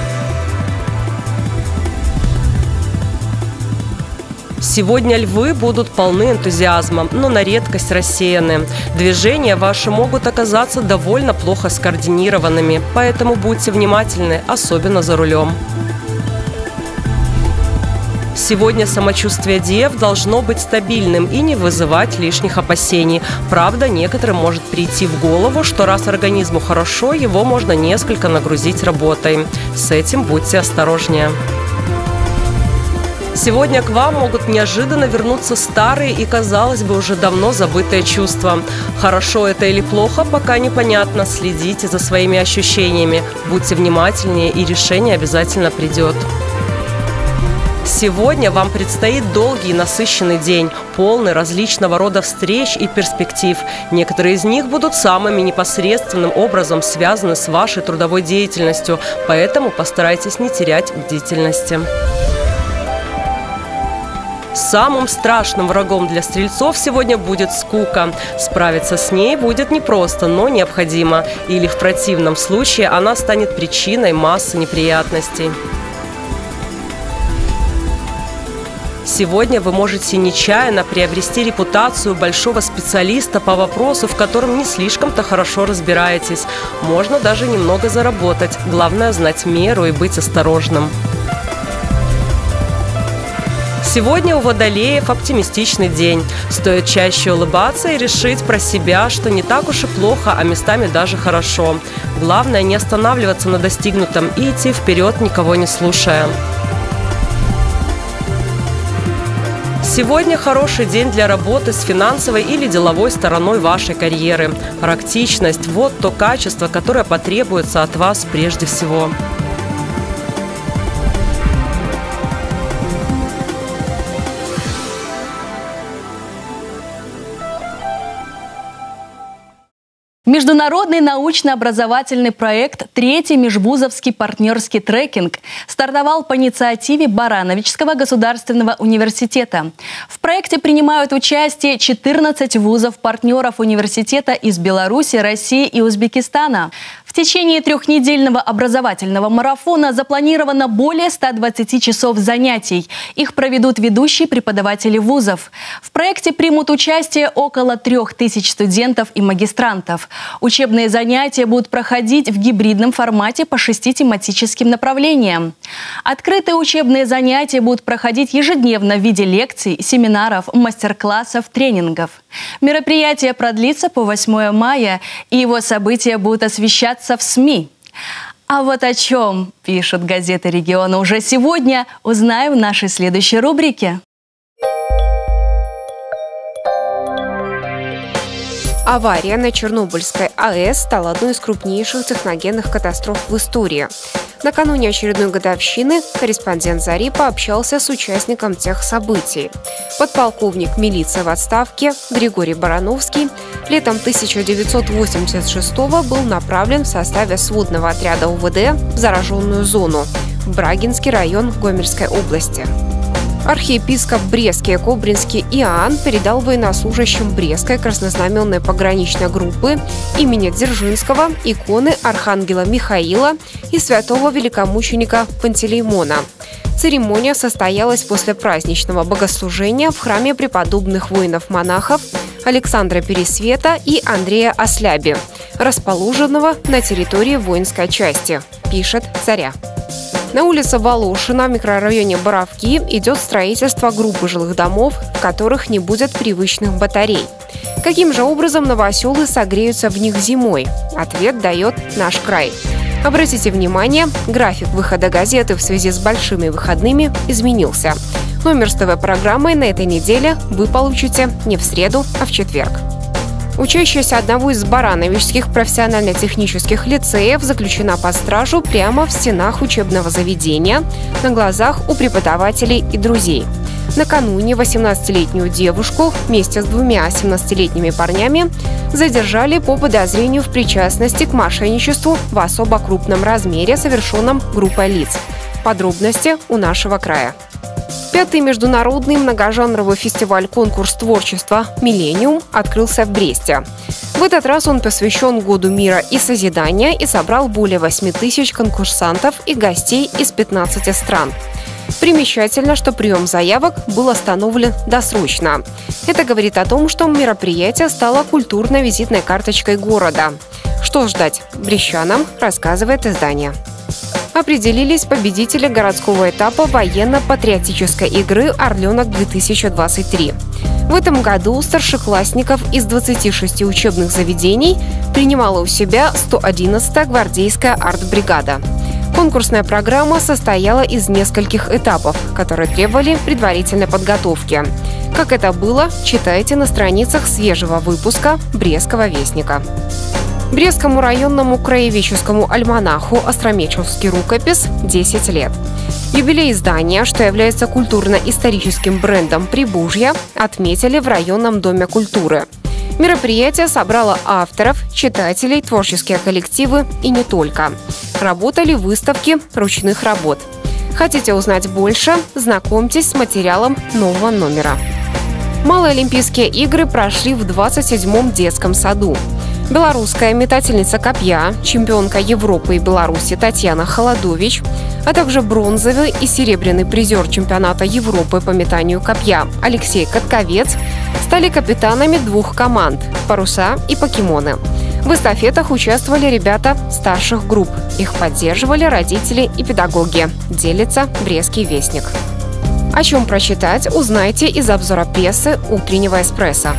Сегодня львы будут полны энтузиазма, но на редкость рассеяны. Движения ваши могут оказаться довольно плохо скоординированными, поэтому будьте внимательны, особенно за рулем. Сегодня самочувствие дев должно быть стабильным и не вызывать лишних опасений. Правда, некоторым может прийти в голову, что раз организму хорошо, его можно несколько нагрузить работой. С этим будьте осторожнее. Сегодня к вам могут неожиданно вернуться старые и, казалось бы, уже давно забытые чувства. Хорошо это или плохо, пока непонятно. Следите за своими ощущениями, будьте внимательнее, и решение обязательно придет. Сегодня вам предстоит долгий и насыщенный день, полный различного рода встреч и перспектив. Некоторые из них будут самыми непосредственным образом связаны с вашей трудовой деятельностью, поэтому постарайтесь не терять бдительности. Самым страшным врагом для стрельцов сегодня будет скука. Справиться с ней будет непросто, но необходимо. Или в противном случае она станет причиной массы неприятностей. Сегодня вы можете нечаянно приобрести репутацию большого специалиста по вопросу, в котором не слишком-то хорошо разбираетесь. Можно даже немного заработать. Главное знать меру и быть осторожным. Сегодня у водолеев оптимистичный день. Стоит чаще улыбаться и решить про себя, что не так уж и плохо, а местами даже хорошо. Главное не останавливаться на достигнутом и идти вперед, никого не слушая. Сегодня хороший день для работы с финансовой или деловой стороной вашей карьеры. Практичность – вот то качество, которое потребуется от вас прежде всего. Международный научно-образовательный проект «Третий межвузовский партнерский трекинг» стартовал по инициативе Барановичского государственного университета. В проекте принимают участие 14 вузов-партнеров университета из Беларуси, России и Узбекистана. В течение трехнедельного образовательного марафона запланировано более 120 часов занятий. Их проведут ведущие преподаватели вузов. В проекте примут участие около трех тысяч студентов и магистрантов. Учебные занятия будут проходить в гибридном формате по шести тематическим направлениям. Открытые учебные занятия будут проходить ежедневно в виде лекций, семинаров, мастер-классов, тренингов. Мероприятие продлится по 8 мая, и его события будут освещаться в СМИ. А вот о чем пишут газеты региона уже сегодня, узнаем в нашей следующей рубрике. Авария на Чернобыльской АЭС стала одной из крупнейших техногенных катастроф в истории. Накануне очередной годовщины корреспондент «Зари» пообщался с участником тех событий. Подполковник милиции в отставке Григорий Барановский летом 1986 был направлен в составе сводного отряда УВД в зараженную зону в Брагинский район Гомельской области. Архиепископ Брестский Кобринский Иоанн передал военнослужащим Брестской краснознаменной пограничной группы имени Дзержинского иконы Архангела Михаила и святого великомученика Пантелеймона. Церемония состоялась после праздничного богослужения в храме преподобных воинов-монахов Александра Пересвета и Андрея Осляби, расположенного на территории воинской части, пишет «Царя». На улице Волошина в микрорайоне Боровки идет строительство группы жилых домов, в которых не будет привычных батарей. Каким же образом новоселы согреются в них зимой? Ответ дает наш край. Обратите внимание, график выхода газеты в связи с большими выходными изменился. Номер с ТВ-программой на этой неделе вы получите не в среду, а в четверг. Учащаяся одного из барановичских профессионально-технических лицеев заключена под стражу прямо в стенах учебного заведения на глазах у преподавателей и друзей. Накануне 18-летнюю девушку вместе с двумя 17-летними парнями задержали по подозрению в причастности к мошенничеству в особо крупном размере, совершенном группой лиц. Подробности у нашего края. Пятый международный многожанровый фестиваль-конкурс творчества «Миллениум» открылся в Бресте. В этот раз он посвящен Году мира и созидания и собрал более 8 тысяч конкурсантов и гостей из 15 стран. Примечательно, что прием заявок был остановлен досрочно. Это говорит о том, что мероприятие стало культурной визитной карточкой города. Что ждать брещанам, рассказывает издание определились победители городского этапа военно-патриотической игры «Орленок-2023». В этом году старшеклассников из 26 учебных заведений принимала у себя 111-я гвардейская артбригада. Конкурсная программа состояла из нескольких этапов, которые требовали предварительной подготовки. Как это было, читайте на страницах свежего выпуска «Брестского вестника». Брестскому районному краеведческому альманаху «Остромечевский рукопис» 10 лет. Юбилей издания, что является культурно-историческим брендом Прибужья, отметили в районном доме культуры. Мероприятие собрало авторов, читателей, творческие коллективы и не только. Работали выставки ручных работ. Хотите узнать больше? Знакомьтесь с материалом нового номера. Малые Олимпийские игры прошли в 27-м детском саду. Белорусская метательница копья, чемпионка Европы и Беларуси Татьяна Холодович, а также бронзовый и серебряный призер чемпионата Европы по метанию копья Алексей Катковец стали капитанами двух команд – «Паруса» и «Покемоны». В эстафетах участвовали ребята старших групп. Их поддерживали родители и педагоги. Делится Брестский вестник. О чем прочитать, узнайте из обзора прессы «Утреннего эспрессо».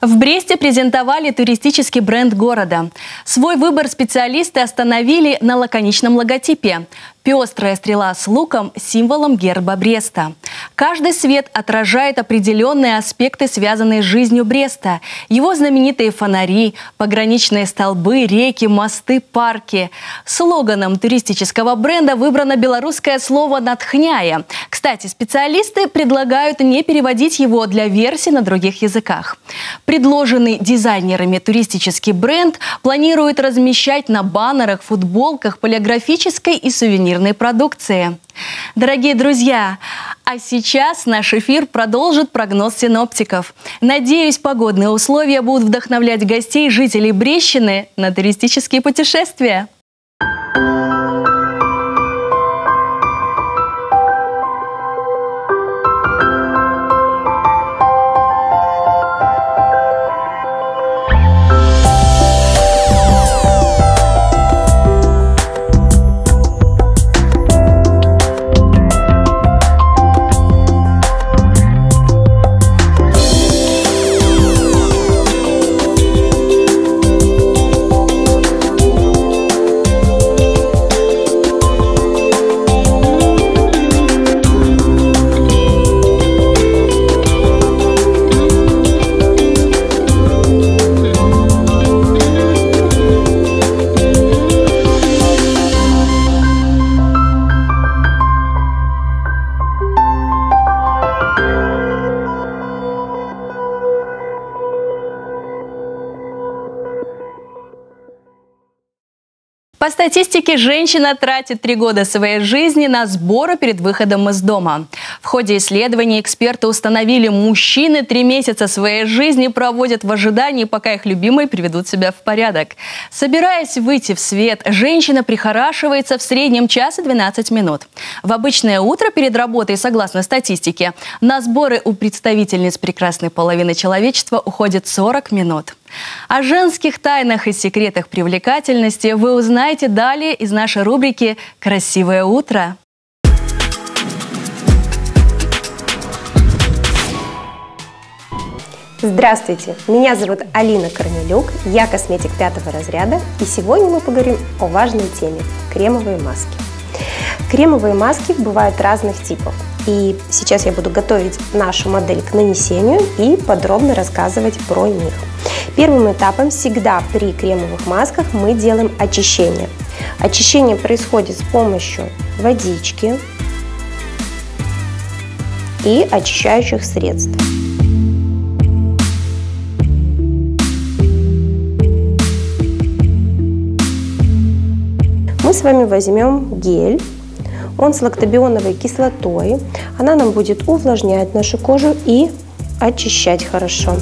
В Бресте презентовали туристический бренд города. Свой выбор специалисты остановили на лаконичном логотипе. Пестрая стрела с луком – символом герба Бреста. Каждый свет отражает определенные аспекты, связанные с жизнью Бреста. Его знаменитые фонари, пограничные столбы, реки, мосты, парки. Слоганом туристического бренда выбрано белорусское слово «натхняя». Кстати, специалисты предлагают не переводить его для версий на других языках. Предложенный дизайнерами туристический бренд планирует размещать на баннерах, футболках, полиграфической и сувенирной сувенирной продукции. Дорогие друзья, а сейчас наш эфир продолжит прогноз синоптиков. Надеюсь, погодные условия будут вдохновлять гостей и жителей Брещины на туристические путешествия. Статистике, женщина тратит три года своей жизни на сборы перед выходом из дома. Ходе исследований эксперты установили, мужчины три месяца своей жизни проводят в ожидании, пока их любимые приведут себя в порядок. Собираясь выйти в свет, женщина прихорашивается в среднем час и 12 минут. В обычное утро перед работой, согласно статистике, на сборы у представительниц прекрасной половины человечества уходит 40 минут. О женских тайнах и секретах привлекательности вы узнаете далее из нашей рубрики «Красивое утро». Здравствуйте, меня зовут Алина Корнелюк, я косметик пятого разряда, и сегодня мы поговорим о важной теме – кремовые маски. Кремовые маски бывают разных типов, и сейчас я буду готовить нашу модель к нанесению и подробно рассказывать про них. Первым этапом всегда при кремовых масках мы делаем очищение. Очищение происходит с помощью водички и очищающих средств. Мы с вами возьмем гель. Он с лактобионовой кислотой. Она нам будет увлажнять нашу кожу и очищать хорошо.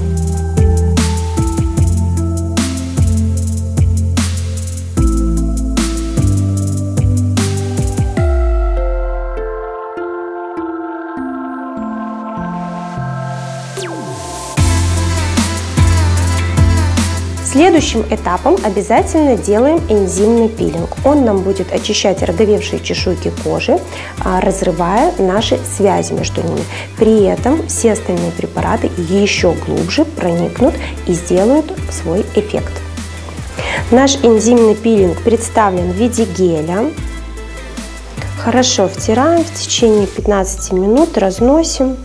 Следующим этапом обязательно делаем энзимный пилинг. Он нам будет очищать роговевшие чешуйки кожи, а, разрывая наши связи между ними. При этом все остальные препараты еще глубже проникнут и сделают свой эффект. Наш энзимный пилинг представлен в виде геля. Хорошо втираем в течение 15 минут, разносим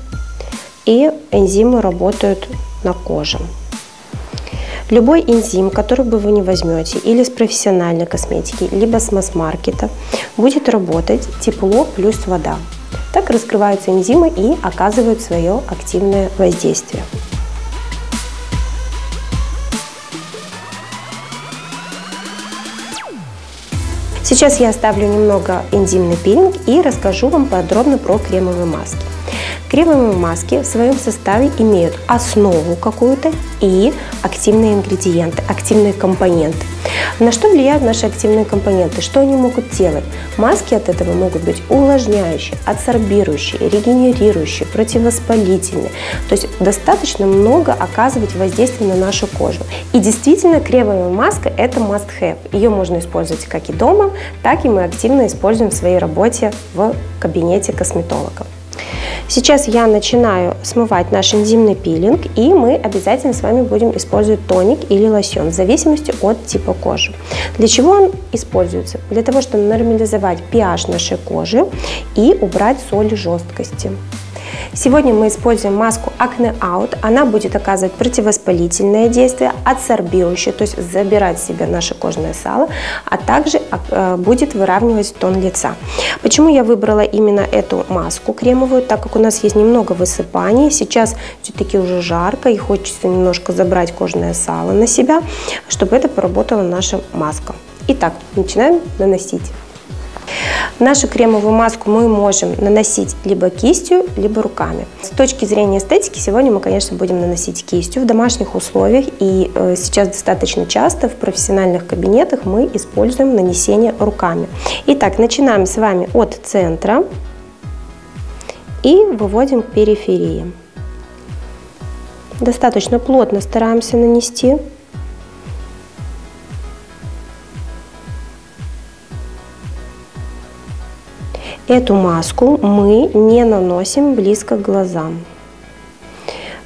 и энзимы работают на коже. Любой энзим, который бы вы не возьмете, или с профессиональной косметики, либо с масс-маркета, будет работать тепло плюс вода. Так раскрываются энзимы и оказывают свое активное воздействие. Сейчас я оставлю немного энзимный пилинг и расскажу вам подробно про кремовые маски. Кремовые маски в своем составе имеют основу какую-то и активные ингредиенты, активные компоненты. На что влияют наши активные компоненты? Что они могут делать? Маски от этого могут быть увлажняющие, адсорбирующие, регенерирующие, противовоспалительные. То есть достаточно много оказывать воздействие на нашу кожу. И действительно кремовая маска – это must-have. Ее можно использовать как и дома, так и мы активно используем в своей работе в кабинете косметолога. Сейчас я начинаю смывать наш энзимный пилинг, и мы обязательно с вами будем использовать тоник или лосьон, в зависимости от типа кожи. Для чего он используется? Для того, чтобы нормализовать pH нашей кожи и убрать соли жесткости. Сегодня мы используем маску Acne Out. Она будет оказывать противовоспалительное действие, адсорбирующее, то есть забирать в себя наше кожное сало, а также э, будет выравнивать тон лица. Почему я выбрала именно эту маску кремовую? Так как у нас есть немного высыпаний, сейчас все-таки уже жарко и хочется немножко забрать кожное сало на себя, чтобы это поработала наша маска. Итак, начинаем наносить. Нашу кремовую маску мы можем наносить либо кистью, либо руками. С точки зрения эстетики сегодня мы, конечно, будем наносить кистью в домашних условиях. И э, сейчас достаточно часто в профессиональных кабинетах мы используем нанесение руками. Итак, начинаем с вами от центра и выводим к периферии. Достаточно плотно стараемся нанести. Эту маску мы не наносим близко к глазам.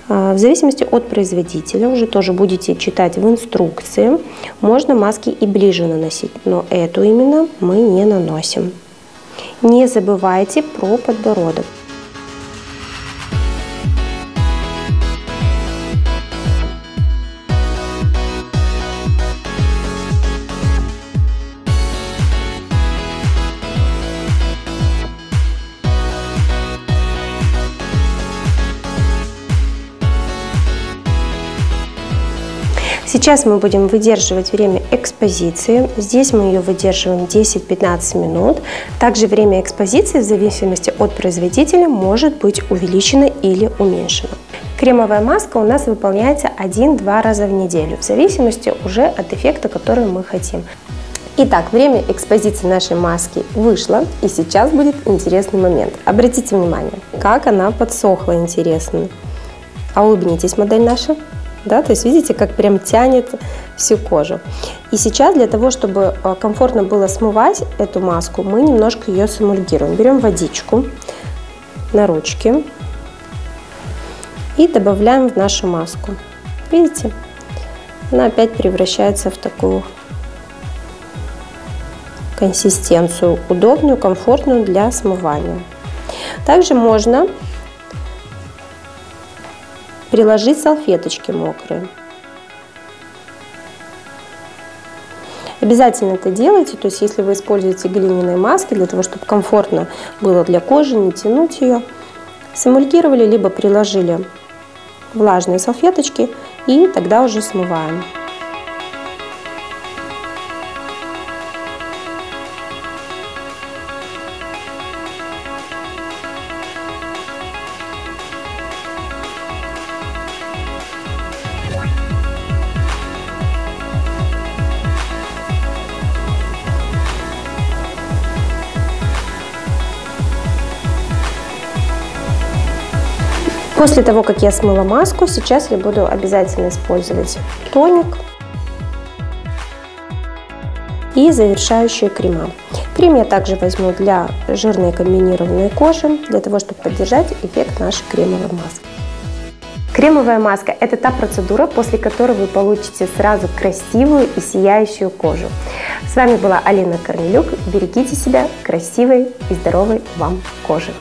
А, в зависимости от производителя, уже тоже будете читать в инструкции, можно маски и ближе наносить, но эту именно мы не наносим. Не забывайте про подбородок. Сейчас мы будем выдерживать время экспозиции. Здесь мы ее выдерживаем 10-15 минут. Также время экспозиции в зависимости от производителя может быть увеличено или уменьшено. Кремовая маска у нас выполняется 1-2 раза в неделю, в зависимости уже от эффекта, который мы хотим. Итак, время экспозиции нашей маски вышло, и сейчас будет интересный момент. Обратите внимание, как она подсохла интересно. А улыбнитесь, модель наша. Да, то есть видите, как прям тянет всю кожу. И сейчас для того, чтобы э, комфортно было смывать эту маску, мы немножко ее сэмульгируем. Берем водичку на ручки и добавляем в нашу маску. Видите? Она опять превращается в такую консистенцию, удобную, комфортную для смывания. Также можно приложить салфеточки мокрые. Обязательно это делайте, то есть если вы используете глиняные маски для того, чтобы комфортно было для кожи, не тянуть ее, сэмульгировали, либо приложили влажные салфеточки и тогда уже смываем. После того, как я смыла маску, сейчас я буду обязательно использовать тоник и завершающие крема. Крем я также возьму для жирной комбинированной кожи, для того, чтобы поддержать эффект нашей кремовой маски. Кремовая маска – это та процедура, после которой вы получите сразу красивую и сияющую кожу. С вами была Алина Корнелюк. Берегите себя, красивой и здоровой вам кожи.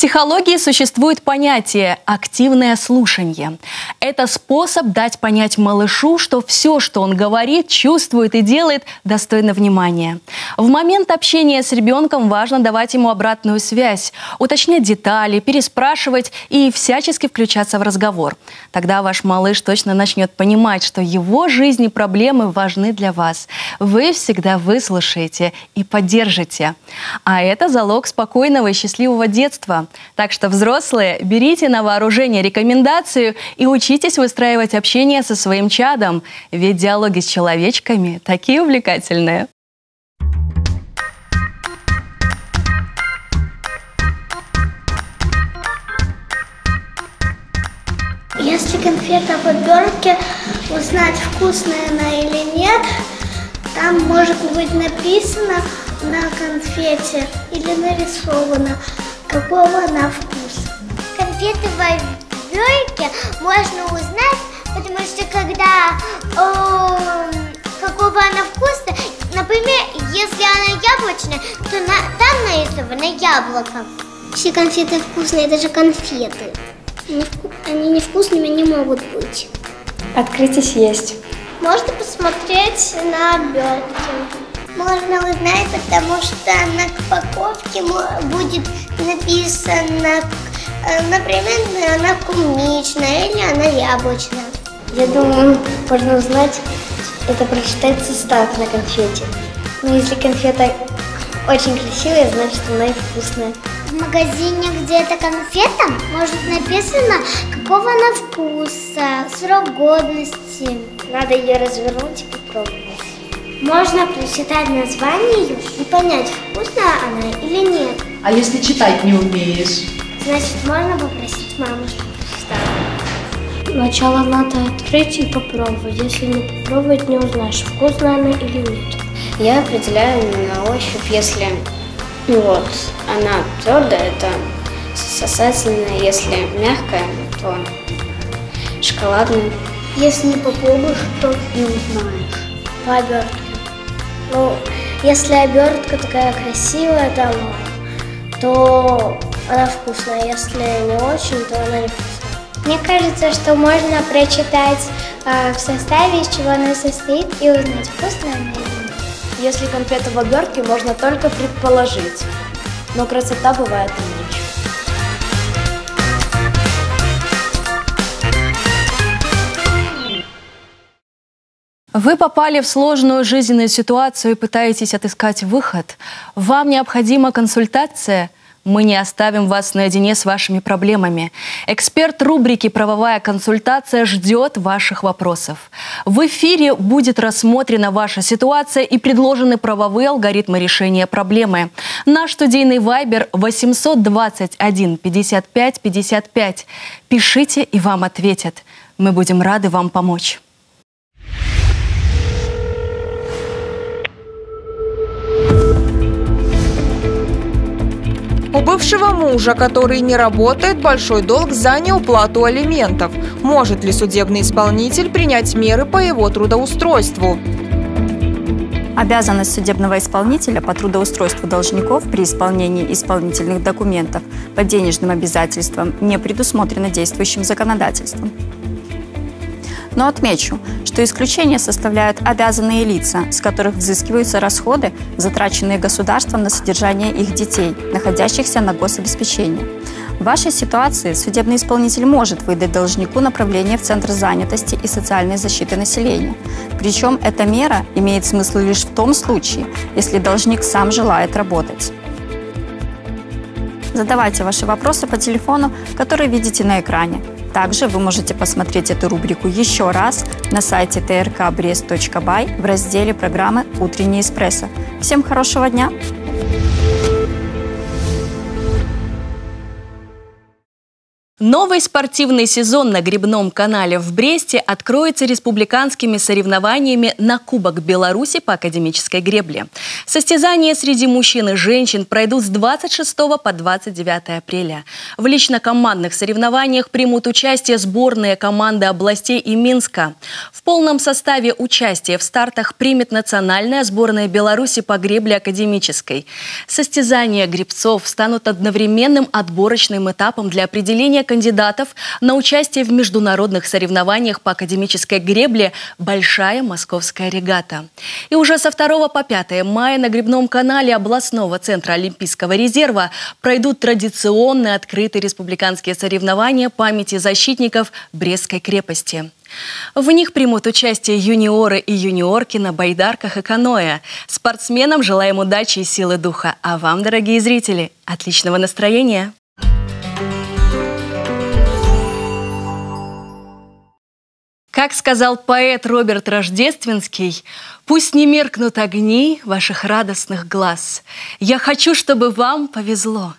Психологии существует понятие «активное слушание». Это способ дать понять малышу, что все, что он говорит, чувствует и делает, достойно внимания. В момент общения с ребенком важно давать ему обратную связь, уточнять детали, переспрашивать и всячески включаться в разговор. Тогда ваш малыш точно начнет понимать, что его жизни проблемы важны для вас. Вы всегда выслушаете и поддержите. А это залог спокойного и счастливого детства. Так что, взрослые, берите на вооружение рекомендацию и учитесь выстраивать общение со своим чадом, ведь диалоги с человечками такие увлекательные. Если конфета в обертке, узнать, вкусная она или нет, там может быть написано на конфете или нарисовано какого она вкуса. Конфеты в обертке можно узнать, потому что когда э, какого она вкуса, например, если она яблочная, то на, там нарисовано яблоко. Все конфеты вкусные, даже конфеты. Они, они невкусными не могут быть. Открыть и съесть. Можно посмотреть на обертки. Можно узнать, потому что на упаковке будет написано, э, например, она клубничная или она яблочная. Я думаю, можно узнать, это прочитать состав на конфете. Но если конфета очень красивая, значит она и вкусная. В магазине где-то конфета может написано, какого она вкуса, срок годности. Надо ее развернуть и попробовать. Можно прочитать название и понять, вкусная она или нет. А если читать не умеешь? Значит, можно попросить маму, чтобы прочитала. Сначала надо открыть и попробовать. Если не попробовать, не узнаешь, вкусная она или нет. Я определяю на ощупь, если ну вот, она твердая, это сосательная, если мягкая, то шоколадная. Если не попробуешь, то не узнаешь. Обертке. Ну, если обертка такая красивая там, то она вкусная. Если не очень, то она не вкусная. Мне кажется, что можно прочитать э, в составе, из чего она состоит, и узнать, вкусная она или нет. Если конфета в обертке, можно только предположить. Но красота бывает иначе. Вы попали в сложную жизненную ситуацию и пытаетесь отыскать выход. Вам необходима консультация. Мы не оставим вас наедине с вашими проблемами. Эксперт рубрики «Правовая консультация» ждет ваших вопросов. В эфире будет рассмотрена ваша ситуация и предложены правовые алгоритмы решения проблемы. Наш студийный вайбер 821 55 55. Пишите, и вам ответят. Мы будем рады вам помочь. У бывшего мужа, который не работает, большой долг за неуплату алиментов. Может ли судебный исполнитель принять меры по его трудоустройству? Обязанность судебного исполнителя по трудоустройству должников при исполнении исполнительных документов по денежным обязательствам не предусмотрена действующим законодательством. Но отмечу, что исключение составляют обязанные лица, с которых взыскиваются расходы, затраченные государством на содержание их детей, находящихся на гособеспечении. В вашей ситуации судебный исполнитель может выдать должнику направление в Центр занятости и социальной защиты населения. Причем эта мера имеет смысл лишь в том случае, если должник сам желает работать. Задавайте ваши вопросы по телефону, который видите на экране. Также вы можете посмотреть эту рубрику еще раз на сайте trkbrest.by в разделе программы «Утренний эспрессо». Всем хорошего дня! Новый спортивный сезон на грибном канале в Бресте откроется республиканскими соревнованиями на Кубок Беларуси по академической гребле. Состязания среди мужчин и женщин пройдут с 26 по 29 апреля. В лично-командных соревнованиях примут участие сборные команды областей и Минска. В полном составе участие в стартах примет национальная сборная Беларуси по гребле академической. Состязания гребцов станут одновременным отборочным этапом для определения кандидатов на участие в международных соревнованиях по академической гребле «Большая московская регата». И уже со 2 по 5 мая на гребном канале областного центра Олимпийского резерва пройдут традиционные открытые республиканские соревнования памяти защитников Брестской крепости. В них примут участие юниоры и юниорки на байдарках и каноэ. Спортсменам желаем удачи и силы духа. А вам, дорогие зрители, отличного настроения! Как сказал поэт Роберт Рождественский, «Пусть не меркнут огни ваших радостных глаз. Я хочу, чтобы вам повезло.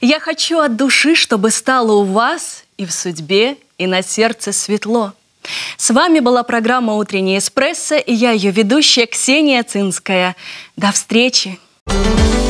Я хочу от души, чтобы стало у вас и в судьбе, и на сердце светло». С вами была программа «Утренний эспрессо» и я ее ведущая Ксения Цинская. До встречи! Thank you